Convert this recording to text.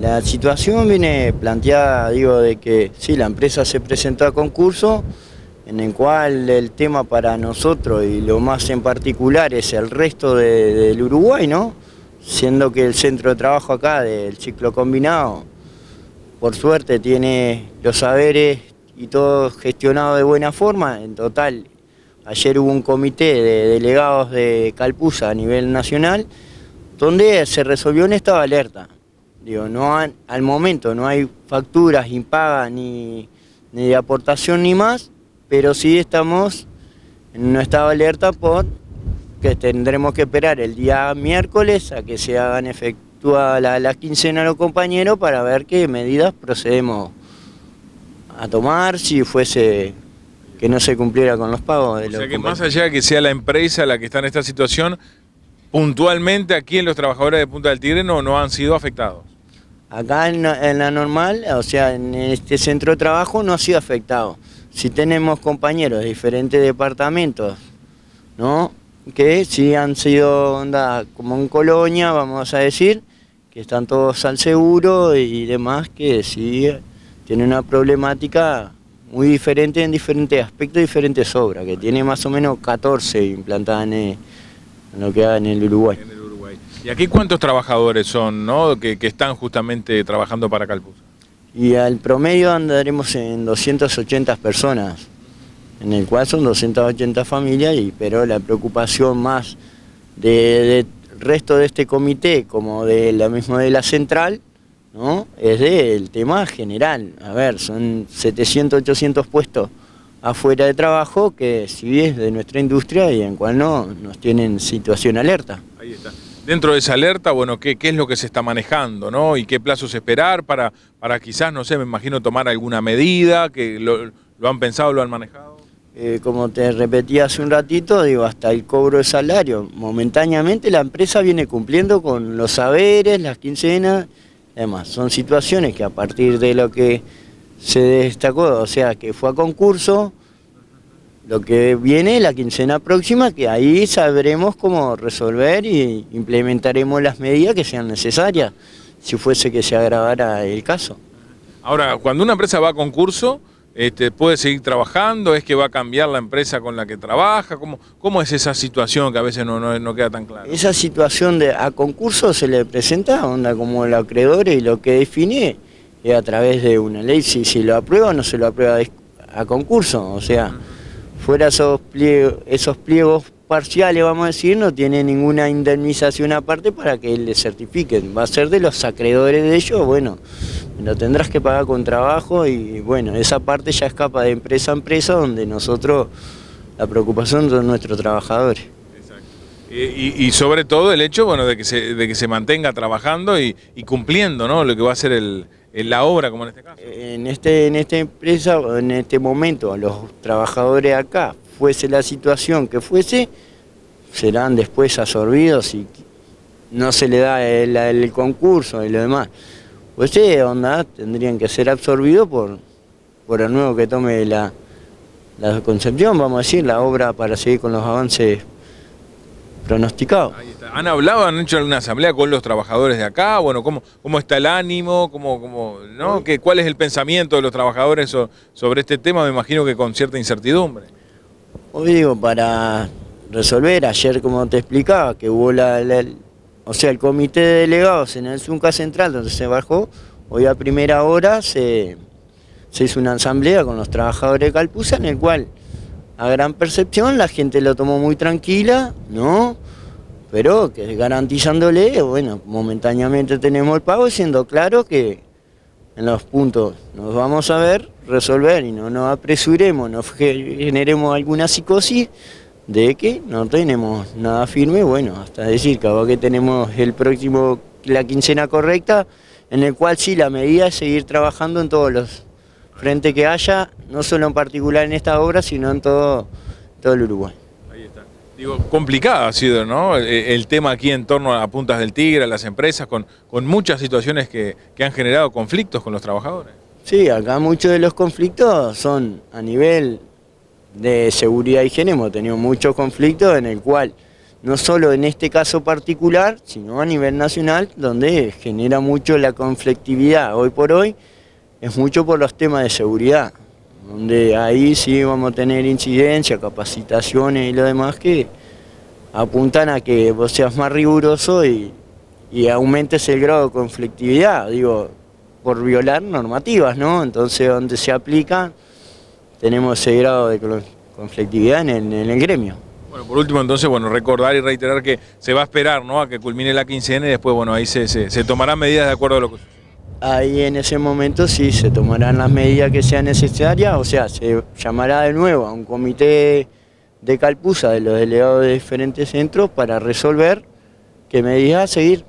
La situación viene planteada, digo, de que sí, la empresa se presentó a concurso, en el cual el tema para nosotros y lo más en particular es el resto del Uruguay, ¿no? Siendo que el centro de trabajo acá del ciclo combinado, por suerte tiene los saberes y todo gestionado de buena forma, en total Ayer hubo un comité de delegados de Calpusa a nivel nacional donde se resolvió en estado de alerta. Digo, no al momento no hay facturas impagas ni, ni de aportación ni más, pero sí estamos en un estado de alerta por que tendremos que esperar el día miércoles a que se hagan efectuadas la, la quincena a los compañeros para ver qué medidas procedemos a tomar si fuese que no se cumpliera con los pagos. De o sea que más allá de que sea la empresa la que está en esta situación, puntualmente aquí en los trabajadores de Punta del Tigre no, no han sido afectados. Acá en, la normal, o sea, en este centro de trabajo no ha sido afectado. Si tenemos compañeros de diferentes departamentos, ¿no? Que sí han sido onda, como en Colonia, vamos a decir, que están todos al seguro y demás, que sí tienen una problemática muy diferente en diferentes aspectos, diferentes obras, que tiene más o menos 14 implantadas en, lo que hay en el Uruguay. ¿Y aquí cuántos trabajadores son ¿no? que, están justamente trabajando para Calpusa? Y al promedio andaremos en 280 personas, en el cual son 280 familias, y, pero la preocupación más del resto de este comité, como de la misma de la central, ¿no? es del tema general. A ver, son 700, 800 puestos afuera de trabajo que si es de nuestra industria y en cual no nos tienen situación alerta. Ahí está. Dentro de esa alerta, bueno, ¿qué, es lo que se está manejando, no? ¿Y qué plazos esperar para, para quizás, no sé, me imagino tomar alguna medida, que lo, han pensado, lo han manejado? Eh, como te repetí hace un ratito, digo, hasta el cobro de salario. Momentáneamente la empresa viene cumpliendo con los saberes, las quincenas, Además, son situaciones que a partir de lo que se destacó, o sea, que fue a concurso, lo que viene la quincena próxima, que ahí sabremos cómo resolver y implementaremos las medidas que sean necesarias, si fuese que se agravara el caso. Ahora, cuando una empresa va a concurso, este, puede seguir trabajando, es que va a cambiar la empresa con la que trabaja, ¿cómo, cómo es esa situación que a veces no, no, queda tan clara? Esa situación de a concurso se le presenta onda como el acreedor y lo que define es a través de una ley, si, si lo aprueba o no se lo aprueba a concurso, o sea, fuera esos pliegos, esos pliegos parciales, vamos a decir, no tiene ninguna indemnización aparte para que le certifiquen, va a ser de los acreedores de ellos, bueno, lo tendrás que pagar con trabajo y bueno, esa parte ya escapa de empresa a empresa donde nosotros, la preocupación son nuestros trabajadores. Exacto. Y, sobre todo el hecho bueno, de, que se, de que se mantenga trabajando y, cumpliendo ¿no? lo que va a ser el, la obra, como en este caso. En, este, en esta empresa, en este momento, los trabajadores acá, fuese la situación que fuese, serán después absorbidos y no se le da el, el concurso y lo demás pues sí, onda, tendrían que ser absorbidos por, por el nuevo que tome la, la concepción, vamos a decir, la obra para seguir con los avances pronosticados. ¿Han hablado, han hecho alguna asamblea con los trabajadores de acá? Bueno, ¿cómo, cómo está el ánimo? ¿Cómo, cómo, no? ¿Qué, ¿Cuál es el pensamiento de los trabajadores sobre este tema? Me imagino que con cierta incertidumbre. Hoy digo, para resolver, ayer como te explicaba, que hubo la o sea, el comité de delegados en el Zunca Central, donde se bajó, hoy a primera hora se, hizo una asamblea con los trabajadores de Calpusa, en el cual, a gran percepción, la gente lo tomó muy tranquila, ¿no? Pero que garantizándole, bueno, momentáneamente tenemos el pago, siendo claro que en los puntos nos vamos a ver, resolver y no nos apresuremos, no generemos alguna psicosis, de que no tenemos nada firme, bueno, hasta decir que ahora que tenemos el próximo, la quincena correcta, en el cual sí, la medida es seguir trabajando en todos los frentes que haya, no solo en particular en esta obra, sino en todo, todo el Uruguay. Ahí está. Digo, complicado ha sido, ¿no? E, el, tema aquí en torno a Puntas del Tigre, a las empresas, con, con muchas situaciones que, que han generado conflictos con los trabajadores. Sí, acá muchos de los conflictos son a nivel de seguridad y higiene hemos tenido muchos conflictos en el cual no solo en este caso particular, sino a nivel nacional, donde genera mucho la conflictividad. Hoy por hoy es mucho por los temas de seguridad, donde ahí sí vamos a tener incidencia, capacitaciones y lo demás que apuntan a que vos seas más riguroso y, y aumentes el grado de conflictividad, digo, por violar normativas, ¿no? Entonces, donde se aplica, tenemos ese grado de conflictividad en el, gremio. Bueno, por último, entonces, bueno, recordar y reiterar que se va a esperar, ¿no?, a que culmine la quincena y después, bueno, ahí se, se, tomarán medidas de acuerdo a lo que Ahí en ese momento sí se tomarán las medidas que sean necesarias, o sea, se llamará de nuevo a un comité de calpusa de los delegados de diferentes centros para resolver qué medidas seguir.